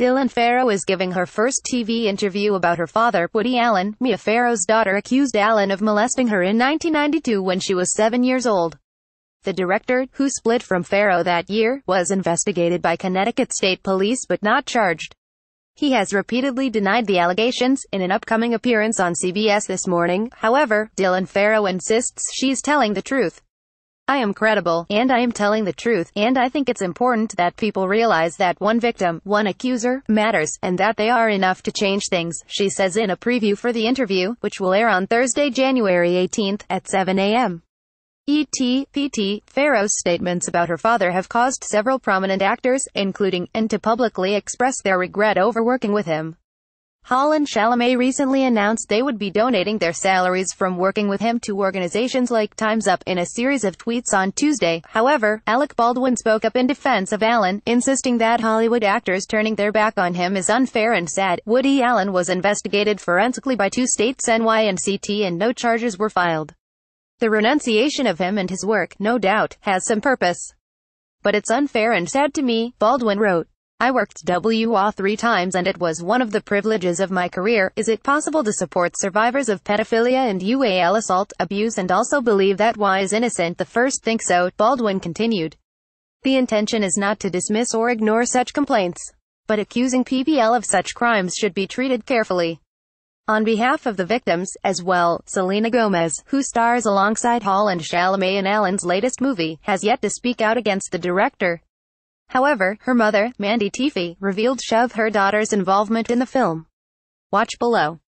Dylan Farrow is giving her first TV interview about her father, Woody Allen. Mia Farrow's daughter accused Allen of molesting her in 1992 when she was seven years old. The director, who split from Farrow that year, was investigated by Connecticut State Police but not charged. He has repeatedly denied the allegations. In an upcoming appearance on CBS This Morning, however, Dylan Farrow insists she's telling the truth. I am credible, and I am telling the truth, and I think it's important that people realize that one victim, one accuser, matters, and that they are enough to change things, she says in a preview for the interview, which will air on Thursday, January 18th, at 7 a.m. E.T. P.T. Farrow's statements about her father have caused several prominent actors, including, and to publicly express their regret over working with him. Hall and Chalamet recently announced they would be donating their salaries from working with him to organizations like Time's Up in a series of tweets on Tuesday. However, Alec Baldwin spoke up in defense of Allen, insisting that Hollywood actors turning their back on him is unfair and sad. Woody Allen was investigated forensically by two states NY and CT and no charges were filed. The renunciation of him and his work, no doubt, has some purpose. But it's unfair and sad to me, Baldwin wrote. I worked WA three times and it was one of the privileges of my career. Is it possible to support survivors of pedophilia and UAL assault, abuse and also believe that Y is innocent? The first think so, Baldwin continued. The intention is not to dismiss or ignore such complaints. But accusing PBL of such crimes should be treated carefully. On behalf of the victims, as well, Selena Gomez, who stars alongside Hall and Chalamet in Allen's latest movie, has yet to speak out against the director. However, her mother, Mandy Teefey, revealed shove her daughter's involvement in the film. Watch below.